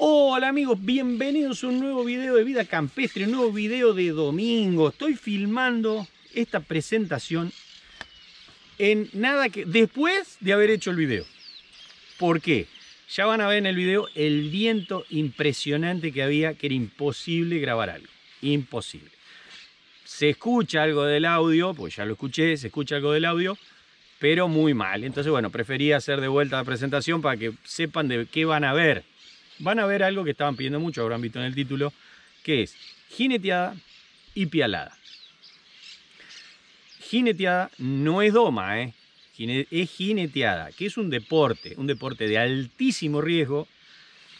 Hola amigos, bienvenidos a un nuevo video de Vida Campestre, un nuevo video de domingo. Estoy filmando esta presentación en nada que después de haber hecho el video. ¿Por qué? Ya van a ver en el video el viento impresionante que había, que era imposible grabar algo. Imposible. Se escucha algo del audio, pues ya lo escuché, se escucha algo del audio, pero muy mal. Entonces, bueno, preferí hacer de vuelta la presentación para que sepan de qué van a ver van a ver algo que estaban pidiendo mucho, habrán visto en el título, que es jineteada y pialada. Jineteada no es doma, ¿eh? es jineteada, que es un deporte, un deporte de altísimo riesgo,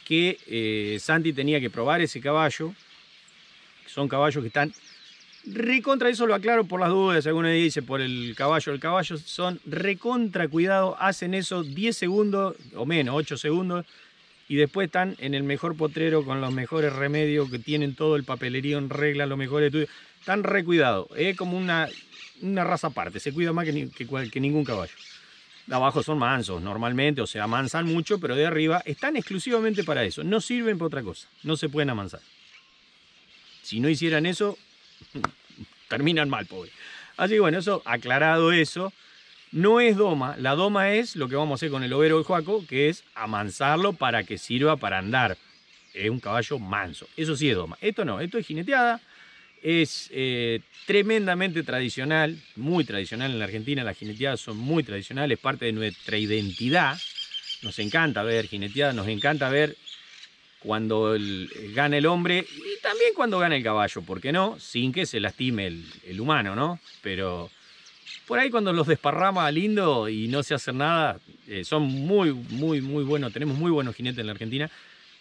que eh, Santi tenía que probar ese caballo. Son caballos que están recontra, eso lo aclaro por las dudas, alguno dice por el caballo, el caballo son recontra cuidado, hacen eso 10 segundos o menos, 8 segundos, y después están en el mejor potrero con los mejores remedios que tienen todo el papelerío en regla, los mejores estudios. Están recuidados, es como una, una raza aparte, se cuida más que, que, ningún caballo. De abajo son mansos normalmente, o sea, amansan mucho, pero de arriba están exclusivamente para eso, no sirven para otra cosa, no se pueden amansar. Si no hicieran eso, terminan mal, pobre. Así que bueno, eso, aclarado eso, no es doma, la doma es lo que vamos a hacer con el overo del Juaco, que es amansarlo para que sirva para andar. Es un caballo manso, eso sí es doma. Esto no, esto es jineteada, es eh, tremendamente tradicional, muy tradicional en la Argentina, las jineteadas son muy tradicionales, parte de nuestra identidad. Nos encanta ver jineteadas, nos encanta ver cuando gana el hombre y también cuando gana el caballo, ¿por qué no? Sin que se lastime el, el humano, ¿no? Pero por ahí cuando los desparrama lindo y no se hace nada, eh, son muy, muy, muy buenos. Tenemos muy buenos jinetes en la Argentina.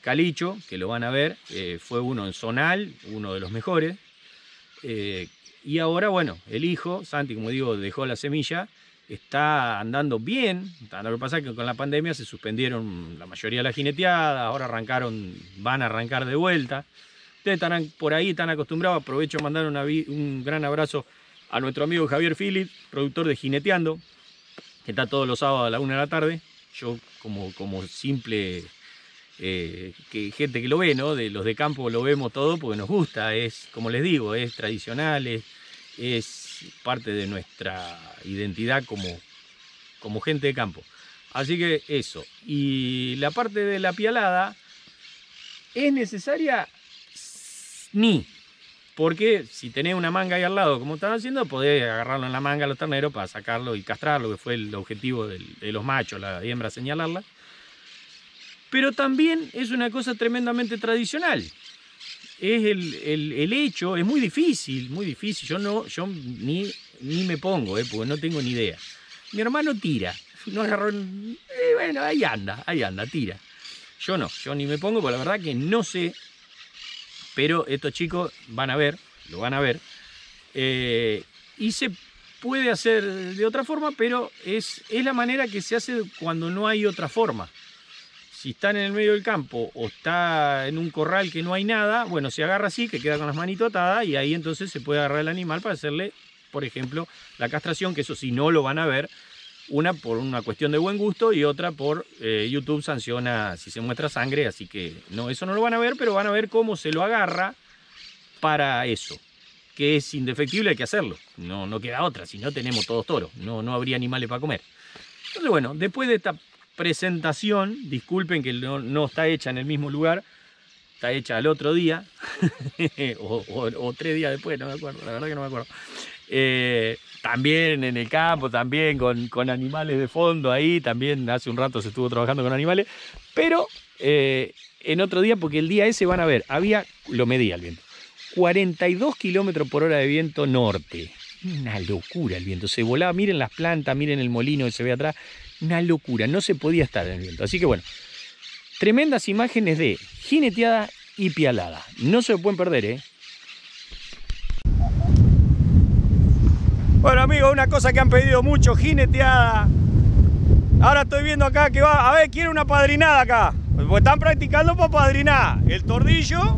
Calicho, que lo van a ver, eh, fue uno en Zonal, uno de los mejores. Eh, y ahora, bueno, el hijo, Santi, como digo, dejó la semilla, está andando bien. Lo que pasa es que con la pandemia se suspendieron la mayoría de las jineteadas, ahora arrancaron, van a arrancar de vuelta. Ustedes están por ahí, están acostumbrados, aprovecho a mandar un gran abrazo a nuestro amigo Javier Philip, productor de Jineteando, que está todos los sábados a la una de la tarde. Yo como, como simple eh, gente que lo ve, ¿no? De los de campo lo vemos todo porque nos gusta, es, como les digo, es tradicional, es, parte de nuestra identidad como, como gente de campo. Así que eso. Y la parte de la pialada es necesaria ni porque si tenés una manga ahí al lado, como están haciendo, podés agarrarlo en la manga a los terneros para sacarlo y castrarlo, que fue el objetivo de los machos, la hembra señalarla. Pero también es una cosa tremendamente tradicional. Es el, hecho, es muy difícil, muy difícil. Yo no, yo ni, ni me pongo, eh, porque no tengo ni idea. Mi hermano tira, no agarró, eh, bueno, ahí anda, ahí anda, tira. Yo no, yo ni me pongo, porque la verdad que no sé pero estos chicos van a ver, lo van a ver, eh, y se puede hacer de otra forma, pero es, es la manera que se hace cuando no hay otra forma. Si están en el medio del campo o está en un corral que no hay nada, bueno, se agarra así, que queda con las manitos atadas, y ahí entonces se puede agarrar el animal para hacerle, por ejemplo, la castración, que eso sí no lo van a ver, una por una cuestión de buen gusto y otra por eh, YouTube sanciona si se muestra sangre, así que no, eso no lo van a ver, pero van a ver cómo se lo agarra para eso, que es indefectible, hay que hacerlo, no, no queda otra, si no tenemos todos toros, no, no habría animales para comer. Entonces bueno, después de esta presentación, disculpen que no, está hecha en el mismo lugar, está hecha al otro día, o, o, tres días después, no me acuerdo, la verdad que no me acuerdo. Eh, también en el campo, también con, animales de fondo ahí, también hace un rato se estuvo trabajando con animales, pero eh, en otro día, porque el día ese van a ver, había, lo medía el viento, 42 kilómetros por hora de viento norte. Una locura el viento, se volaba, miren las plantas, miren el molino que se ve atrás, una locura, no se podía estar en el viento. Así que bueno, tremendas imágenes de jineteada y pialada. No se pueden perder, ¿eh? Bueno amigos, una cosa que han pedido mucho, jineteada. Ahora estoy viendo acá que va, a ver, quiere una padrinada acá. Pues están practicando para padrinar. El tordillo,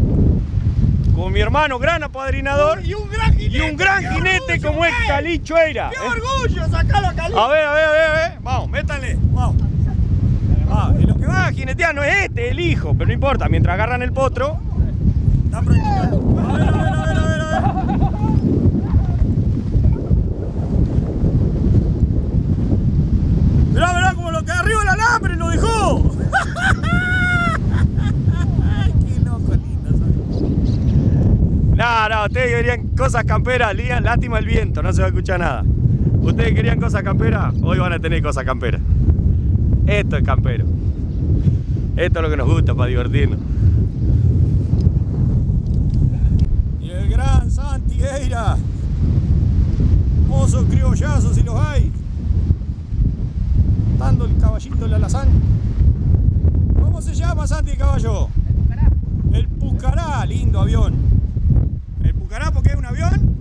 con mi hermano, gran apadrinador. Y un gran jinete. Y un gran jinete como es Calicho Eira. ¡Qué orgullo! Sacalo a Calicho. A ver, a ver, a ver, a ver. Vamos, métanle. Vamos. Ah, y lo que va a jinetear no es este, el hijo, pero no importa, mientras agarran el potro. Están practicando. A ver, a ver, a ver, a ver, a ver. Mirá, mirá como lo que arriba el alambre lo dejó. Qué loco lindo. No, no, ustedes querían cosas camperas, Lian, lástima el viento, no se va a escuchar nada. Ustedes querían cosas camperas, hoy van a tener cosas camperas. Esto es campero. Esto es lo que nos gusta para divertirnos. Y el gran Santi Eira. Mozo criollazo si los hay. El caballito en la lasaña. ¿Cómo se llama Santi el caballo? El Pucará, lindo avión. ¿El Pucará porque es un avión?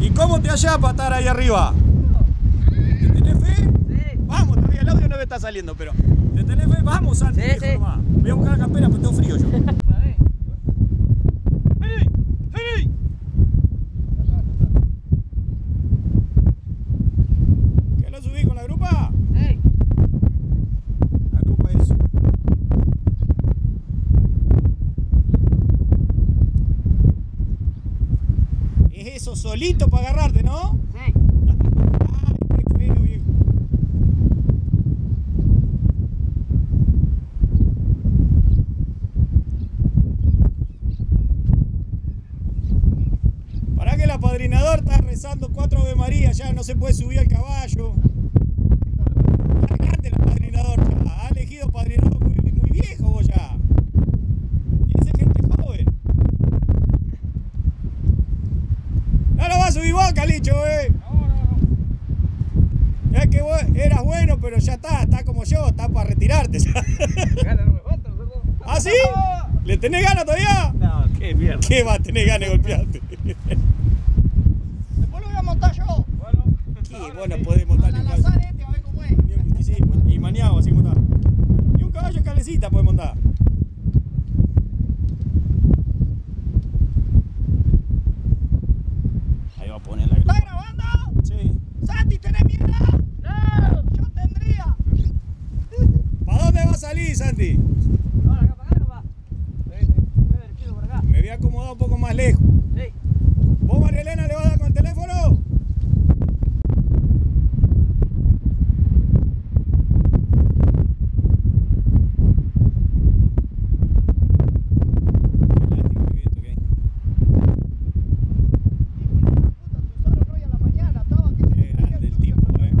¿Y cómo te hallás para estar ahí arriba? ¿Te tenés fe? Vamos, todavía el audio no me está saliendo, pero. ¿Te tenés fe? Vamos, Santi, Sí, sí. nomás. Voy a buscar la campera porque tengo frío yo. ¡Vení! ¡Vení! ¿Qué lo subí con la grupa? La grupa es. Es eso solito para agarrarte, ¿no? Ay, qué feo, viejo. Para que el apadrinador está rezando cuatro Ave María, ya no se puede subir al caballo. Está grande el apadrinador ya, ha elegido apadrinador muy, muy viejo vos ya. Tiene que ser gente joven. No lo vas a subir vos, Calicho, eh. Es que vos eras bueno, pero ya está, está como yo, está para retirarte. ¿Ah, sí? ¿Le tenés ganas todavía? No, qué mierda. ¿Qué va a tener ganas de golpearte? Después lo voy a montar yo. ¿Qué? Vos no podés montar ni un Al caballo. azar este, a ver cómo es. Y, sí, pues, y maniado así montar. Y un puede montar. Ahí va a poner la ¿Estás grupa. grabando? Sí. Santi, ¿tenés miedo? No. Yo tendría. ¿Para dónde va a salir, Santi? Ahora acá para acá no va. Me voy a acomodar un poco más lejos. Sí. ¿Vos, María Elena, le vas a dar con el teléfono? Lástima el viento que hay. Puta, tú solo no hoy a la mañana. Estaba que Qué grande el tipo, eh.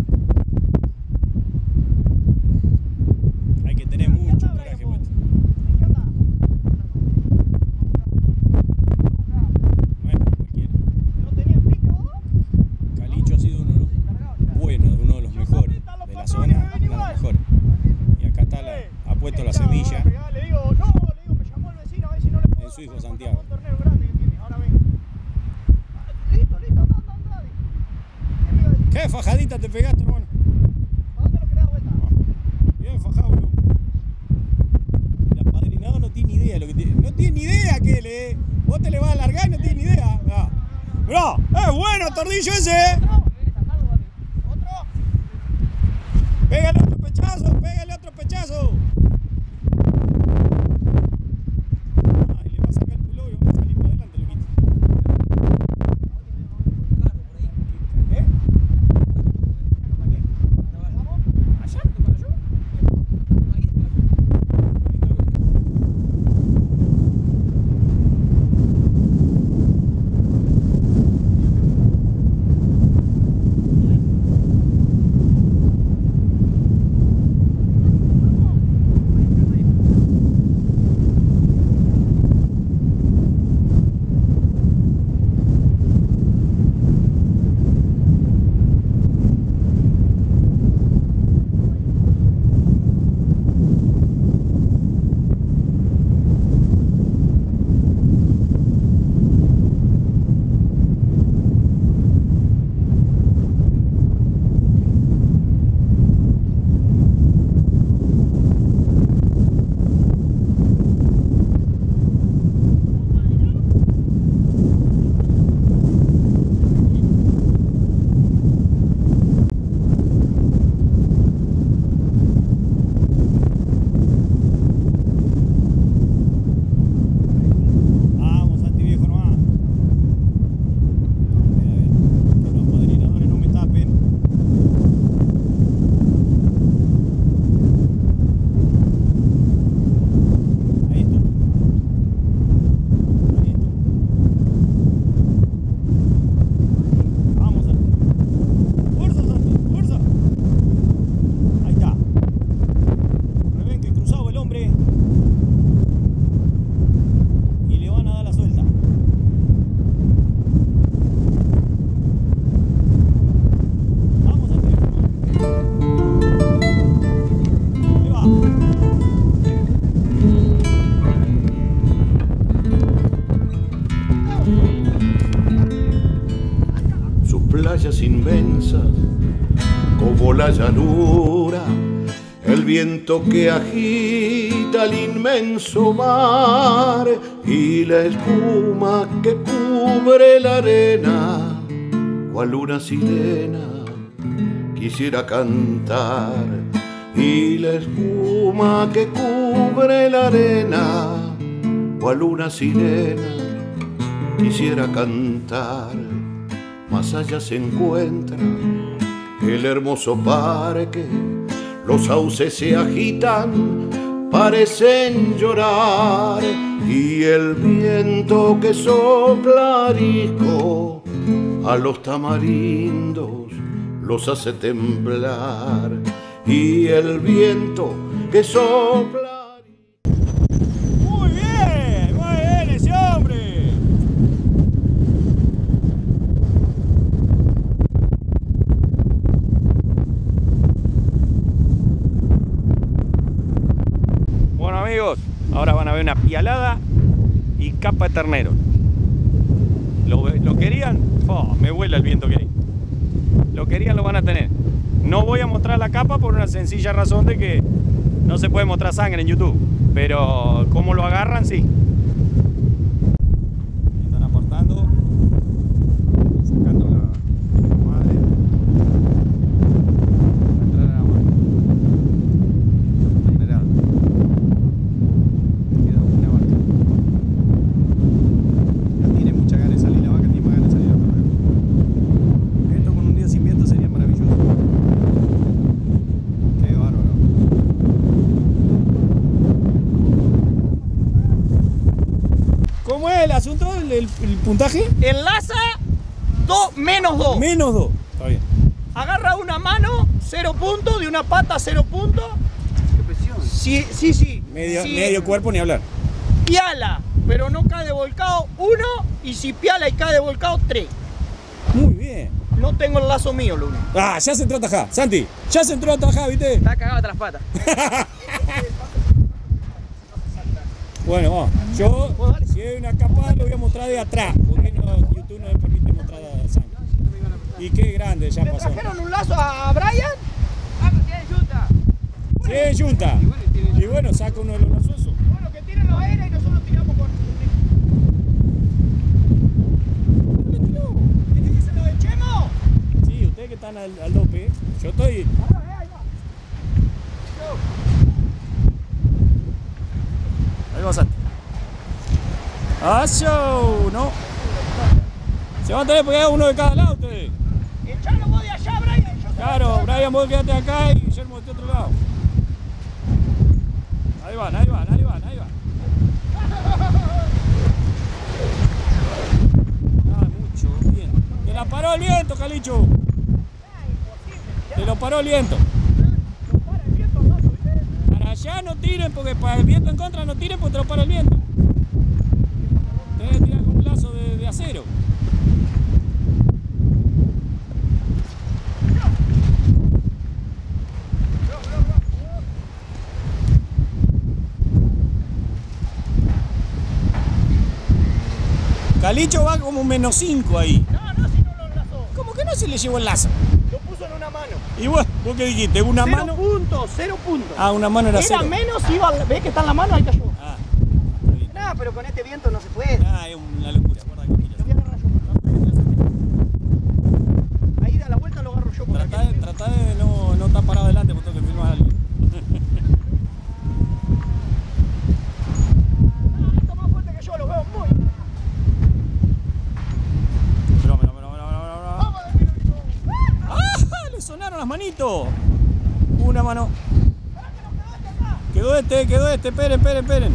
Hay que tener mucho coraje puesto. Me encanta. No es para cualquiera. ¿No tenías pique vos? Calicho ha sido uno de los buenos, uno de los mejores de la zona, uno de los mejores. Y acá está la, ha puesto la semilla. Le digo, no, le digo, me llamó el vecino a ver si no le puedo. En su hijo hacer Santiago. Un torneo grande que tiene. Ahora ven. Ah, Listo, listo, anda, anda, anda. ¿Qué me iba a decir? ¿Qué fajadita te pegaste, hermano? ¿A dónde lo querés vuelta? Bien fajado, bro. El apadrinador no tiene ni idea lo que tiene. No tiene ni idea que él, eh. Vos te le vas a alargar y no tiene ni idea. Ah. Bro, es bueno tordillo ese, eh. ¿Otro? Pégale otro pechazo, pégale otro pechazo. Viento que agita el inmenso mar y la espuma que cubre la arena, cual una sirena quisiera cantar y la espuma que cubre la arena, cual una sirena quisiera cantar. Más allá se encuentra el hermoso parque, los sauces se agitan, parecen llorar y el viento que sopla arisco a los tamarindos los hace temblar y el viento que sopla. Muy bien, muy bien ese hombre. Bueno amigos, una pialada y capa de ternero. ¿Lo, lo querían? Me vuela el viento que. Lo querían, lo van a tener. No voy a mostrar la capa por una sencilla razón de que no se puede mostrar sangre en YouTube. Pero como lo agarran, sí. Están aportando. Sacando la, la madre. Para entrar al agua. Mirá. Queda una vaca. No tiene mucha ganas de salir la vaca, tiene más ganas de salir la vaca. Esto con un día sin viento sería maravilloso. Qué bárbaro. ¿Cómo es el asunto, el, el- el puntaje? Enlaza 2 menos 2. Menos 2. Está bien. Agarra una mano, 0 puntos, de una pata, 0 puntos. Qué presión. Sí, sí, sí. Medio, Sí, medio cuerpo ni hablar. Piala, pero no cae de volcado 1 y si piala y cae de volcado 3. Muy bien. No tengo el lazo mío, Luna. Ah, ya se entró a atajar. Santi, ya se entró a atajar, ¿viste? Está cagado tras patas. Bueno, vamos. Yo, si hay una capa, lo voy a mostrar de atrás. Porque no, YouTube no me permite mostrar a sangre. Y qué grande ya ¿Le pasó. trajeron un lazo a Brian? Ah, pero tiene yuta. Sí, Junta. Y bueno, saca uno de los lazosos. Bueno, que tiren los aires y nosotros tiramos con. Sí, ustedes que están al, al dope, yo estoy. Ahí va Santi. ¡Ah, show! No. Se van a tener que pegar uno de cada lado ustedes. Echalo vos de allá, Brian. Yo Claro, Brian, vos quedate acá y Guillermo de otro lado. Ahí van, ahí van, ahí van, ahí van. Ah, mucho, bien. Te la paró el viento, Calicho. Te lo paró el viento. Para allá no tiren, porque para el viento en contra no tiren porque te lo para el viento. Tenés que tirar con un lazo de, de acero. Calicho va como menos 5 ahí. No, no, si no lo enlazó. ¿Cómo que no se le llevó el lazo? Lo puso en una mano. Y bueno, ¿vos qué dijiste? ¿Una cero mano? puntos, cero puntos. Ah, una mano era Era cero. menos, iba, ves que está en la mano, ahí cayó. Ah. No, pero con este viento no se puede. Ah, es una locura. Guarda que Lo voy a agarrar yo. Ahí da la vuelta, lo agarro yo por Tratá, aquí. de- tratá de no, no estar parado adelante porque tengo que filmar algo. Ah, esto más fuerte que yo, lo veo muy. Mirá, mirá, mirá, mirá, mirá, mirá. ¡Ah! Le sonaron las manitos. Una mano. Quedó Esperen, esperen, esperen.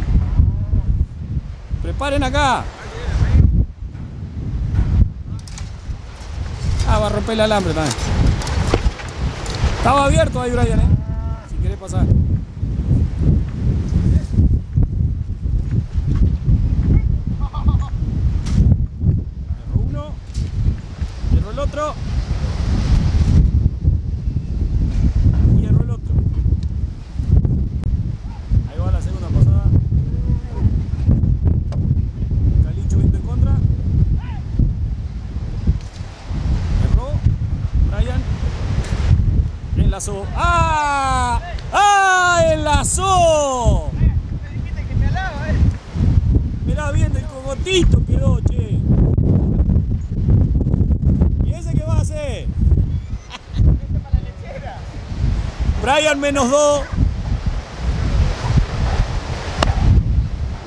Preparen acá. Ah, va a romper el alambre también. Estaba abierto ahí, Brian, eh. Si querés pasar. Cierro uno. Cierro el otro. Cierro el otro. Ahí va la segunda pasada. Calicho viento en contra. Cerró. Enlazó. ¡Ah! ¡Ah! ¡Enlazó! Me dijiste que me alaba, eh. Mirá bien del cogotito quedó, che. ¿Y ese qué va a hacer? Este para la lechera. Brian menos dos.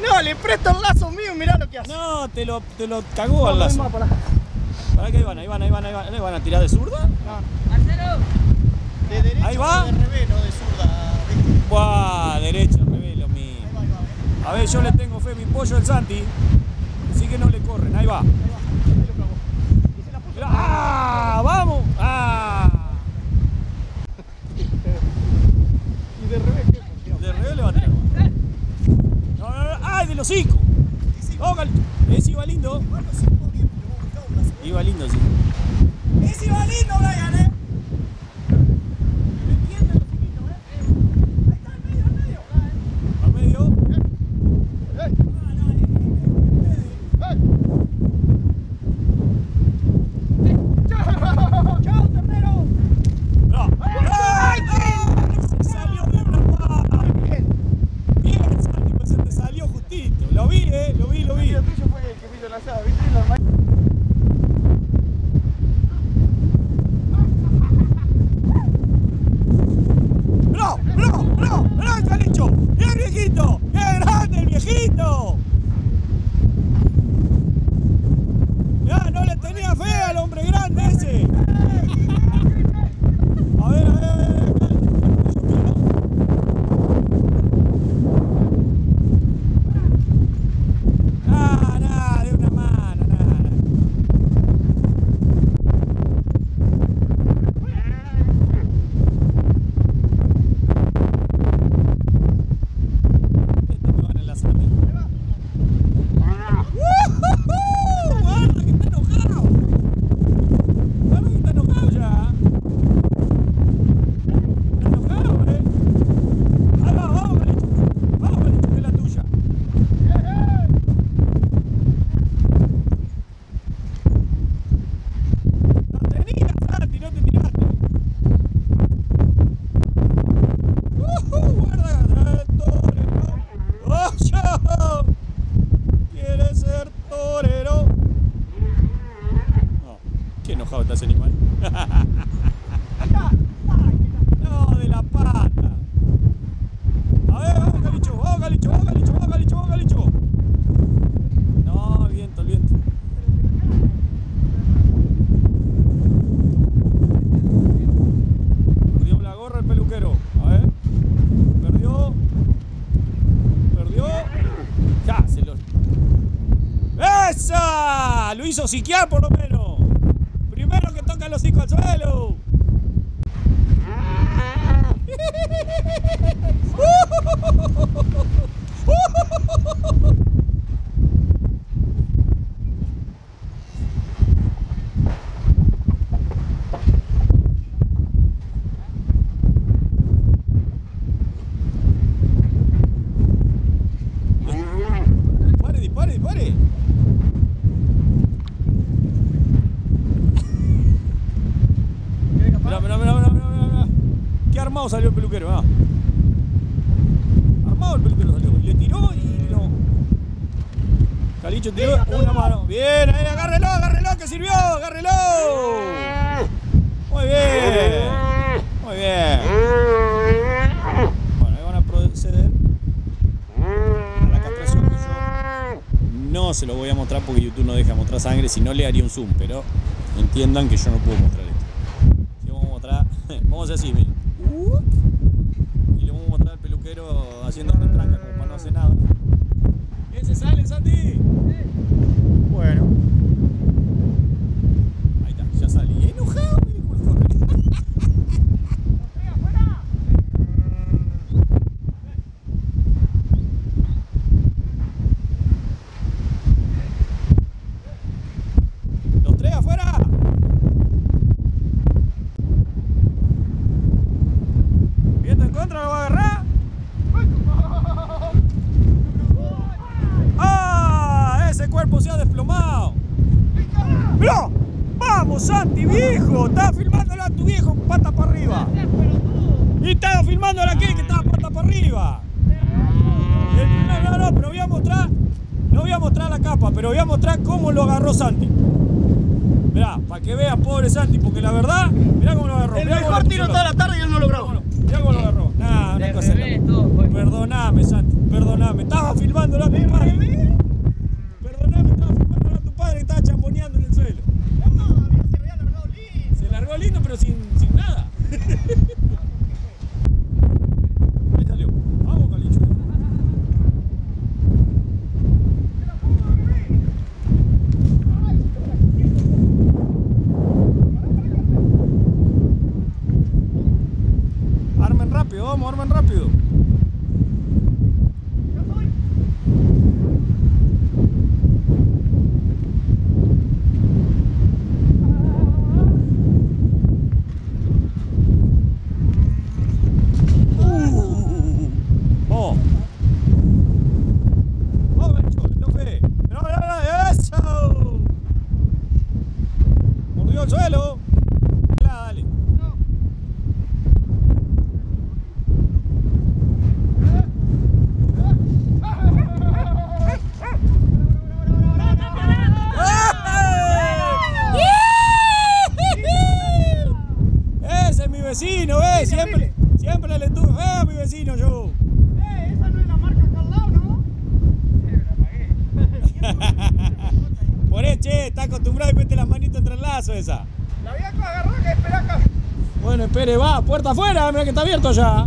No, le presto el lazo mío, mirá lo que hace. No, te lo, te lo cagó al lazo. Para... ¿Para qué van? Ahí van, ahí van, ahí van. ¿Le van a tirar de zurda? De derecha Ahí va. de revés, no de zurda. Buah, derecha, revelo mi. Ahí va, ahí va, ¿ves? A ver, yo le tengo fe, mi pollo el Santi. Así que no le corren, ahí va. Ahí lo. Mirá, ¡Ah! ¡Vamos! ¡Ah! Y de revés, ¿qué? De revés le va a tirar. No, no, no. ¡Ay, de los cinco! ¡Oh, gal- Ese iba lindo. Iba lindo, sí. Ese iba lindo, Brian, eh. Al medio. ¡Eh! ¡Chao, ternero! No. ¡Ay! ¡Ay! Se salió de una pata. Bien. Bien, Santi, pues se te salió justito. Lo vi, eh. Lo vi, lo vi. El tuyo fue el que vino lanzada, ¿viste? La ma- ¡No! ¡No! ¡No! ¡No, el calicho! ¡Bien, viejito! ¡Bien grande el viejito! Ya, no le tenía fe al hombre grande ese. A ver, a ver, a ver. a ver. Ah, nada, de una mano, nada. Esto me van a enlazar a mí. ¡Woohoo! ¡Guarda que está enojado! ¡Guarda que está enojado ya! ¡Está enojado, eh! ¡Ahí va, vamos, Calicho! ¡Vamos, Calicho, que es la tuya! ¡No tenías, Santi! ¡No te tiraste! ¡Woohoo! ¡Guarda! ¡Torero! ¡Oh, ¿Quieres ser torero? No, qué enojado está ese animal. No, de la pata. A ver, vamos, Calicho, vamos, Calicho, vamos, Calicho, vamos, Calicho, vamos, Calicho. No, el viento, el viento. Perdió la gorra el peluquero. A ver. Perdió. Perdió. Ya, se lo. Hizo siquiar por lo menos. Primero que toca los hijos al suelo. Dispare, dispare, dispare. Mirá, mirá, mirá, mirá, mirá, mirá, mirá. Qué armado salió el peluquero, ah. Armado el peluquero salió. Le tiró y no. Una mano. Bien, ahí, agárrelo, agárrelo, que sirvió, agárrelo. Muy bien. Muy bien. Bueno, ahí van a proceder a la castración que yo no se lo voy a mostrar porque YouTube no deja mostrar sangre, si no le haría un zoom, pero entiendan que yo no puedo mostrar esto. Si vamos a mostrar, vamos a hacer así, miren. Y le vamos a mostrar al peluquero haciendo retranca como para no hacer nada. ¿Quién se sale, Santi? Bueno. Ahí está, ya salí. Enojado, mire cómo corre. Los tres afuera. Viento en contra, lo va a agarrar. ¡Ah! Ese cuerpo se ha desplomado. ¡Mirá! ¡Vamos, Santi, viejo! Estás filmándolo a tu viejo pata para arriba. Ni estaba filmando la que, que estaba pata para arriba. El- no, no, no, pero voy a mostrar, no voy a mostrar la capa, pero voy a mostrar cómo lo agarró Santi. Mirá, para que vean, pobre Santi, porque la verdad, mirá cómo lo agarró. El mirá cómo mejor le tiro puso toda la- la tarde y él no lo grabó. Mirá cómo lo agarró. Nah, una De cosa revés, loca. todo fue. Perdoname, Santi, perdoname. Estaba filmándolo a tu padre. Perdoname, estaba filmándolo a tu padre que estaba chamboneando en el suelo. Lindo, pero sin, sin nada. Ahí salió. Vamos, Calicho. Armen rápido, vamos, armen rápido. Uh, vamos. Vamos, Nacho, no fe. No, no, no, eso. Mordió el suelo. Dale, dale. Ese es mi vecino, ¿ves? Siempre, siempre le tuve fe a mi vecino yo. Eh, esa no es la marca acá al lado, ¿no? Por eso, che, está acostumbrado y mete las manitas entre el lazo esa. La voy a agarrar que espera acá. Bueno, espere, va, puerta afuera, mira que está abierto ya.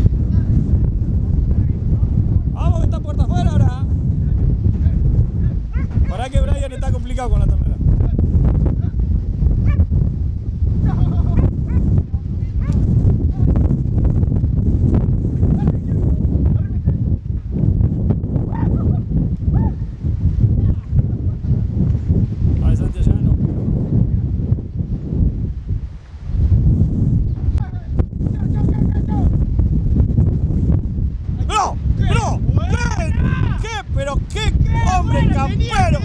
Vamos, que está puerta afuera ahora. Para que Brian está complicado con la ternera. Ay, Santillano. ¡No! ¡No! ¿Qué? ¿Qué? ¿Pero qué hombre campero?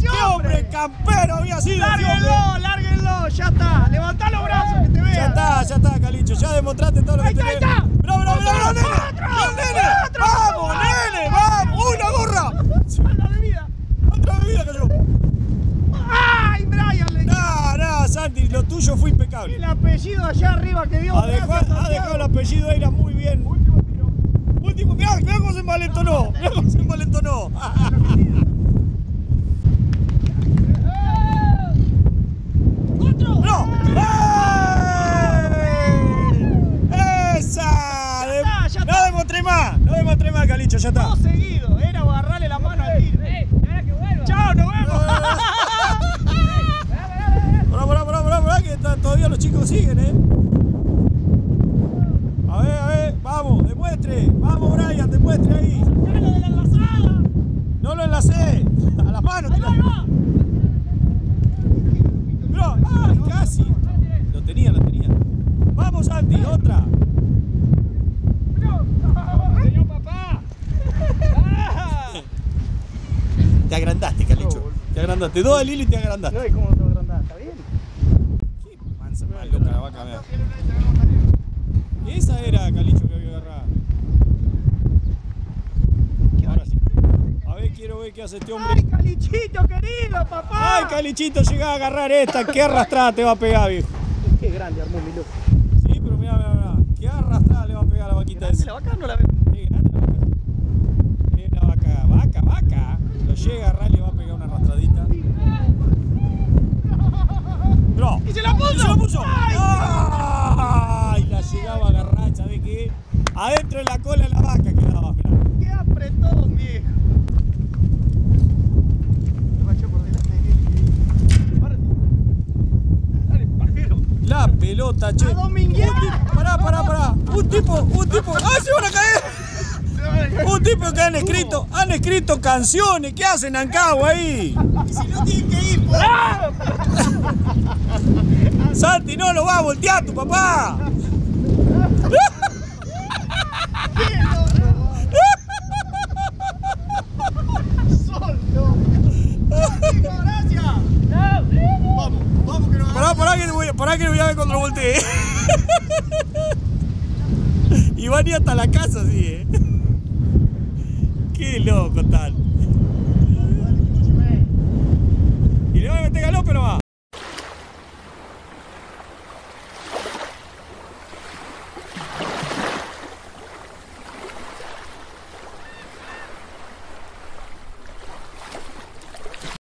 ¿Qué hombre campero había sido ese hombre? Lárguenlo, lárguenlo, ya está. Levantá los brazos que te vean. Ya está, ya está, Calicho, ya demostraste todo lo que Ahí está, tenés. ahí está. ¡Bravo, bravo, bravo, nene! ¡Otro! ¡No, nene! ¡Otro! ¡Vamos, nene! ¡Vamos! ¡Una gorra! La bebida. ¡Otra bebida cayó! ¡Ay, Brian! Le No, no, Santi, lo tuyo fue impecable. el apellido allá arriba que dio. Ha dejado, gracias, ha Santiago. dejado el apellido ahí, era muy bien. Último tiro. Último, mirá, mirá cómo se envalentonó. Mirá cómo se envalentonó. ¡Otro! ¡No! ¡Eh! ¡Esa! De- está, ya no está. demostré más, no demostré más, Calicho, ya está. Todo seguido. Era agarrarle la mano al tiro. ¡Eh! ¡Ahora que vuelva! ¡Chao, nos vemos! Pará, pará, pará, pará, pará, que está- todavía los chicos siguen, ¿eh? A ver, a ver, vamos, demuestre. Vamos, Brian, demuestre ahí. ¡Sacalo de la enlazada! No lo enlacé. A las manos. ¡Ahí va, ahí va! Bro, ay, casi. Lo tenía, lo tenía. Vamos, Santi, otra. ¡Señor papá! Te agrandaste, Calicho. Te agrandaste. Dos al hilo y te agrandaste. No, ¿y cómo te agrandás? ¿Está bien? Qué mansa más loca la vaca, mira. Esa era, Calicho, que había agarrado. Ahora sí. A ver, quiero ver qué hace este hombre. ¡Ay, Calichito querido, papá! Ay, Calichito, llega a agarrar esta. Qué arrastrada te va a pegar, viejo. ¡Qué grande armó mi loco! Sí, pero mira, mira, mira. Qué arrastrada le va a pegar a la vaquita ¿Grande esa. la vaca? No la veo. Qué grande la vaca. Es la vaca, vaca, vaca. Lo llega a agarrar, le va a pegar una arrastradita. No. ¡Y se la puso! ¡Y se la puso! ¡Ay! ¡Ay! La llegaba a agarrar, ¿sabes qué? Adentro de la cola de la vaca quedaba, mirá. ¡Qué apretón, viejo! Pajero. La pelota, che. ¡A dominguear! Un tipo- Pará, pará, pará. Un tipo, un tipo. ¡Ah, se van a caer! Un tipo que han escrito, han escrito canciones. ¿Qué hacen Ancagua ahí? Si no tienen que ir, por Santi, no lo va a voltear tu papá. Pará, que, que voy a ver cuando lo voltee. va a ir hasta la casa, sí, eh. Qué loco tal. ¿Y le va a meter galope o no va?